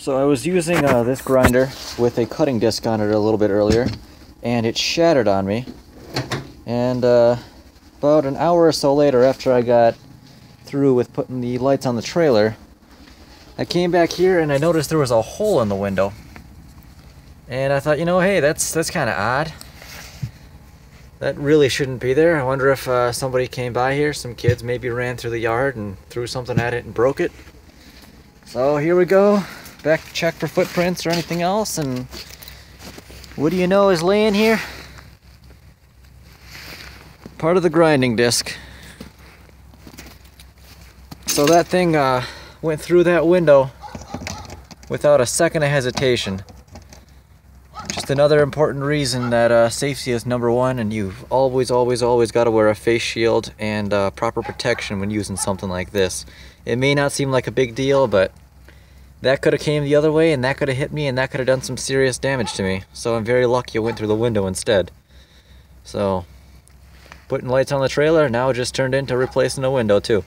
So I was using uh, this grinder with a cutting disc on it a little bit earlier, and it shattered on me. And uh, about an hour or so later, after I got through with putting the lights on the trailer, I came back here and I noticed there was a hole in the window. And I thought, you know, hey, that's that's kind of odd. That really shouldn't be there. I wonder if uh, somebody came by here, some kids maybe ran through the yard and threw something at it and broke it. So here we go, back check for footprints or anything else, and what do you know is laying here? Part of the grinding disc. So that thing uh, went through that window without a second of hesitation Just another important reason that uh, safety is number one and you've always, always, always got to wear a face shield and uh, proper protection when using something like this. It may not seem like a big deal, but that could have came the other way and that could have hit me and that could have done some serious damage to me. So I'm very lucky it went through the window instead. So, putting lights on the trailer now just turned into replacing a window too.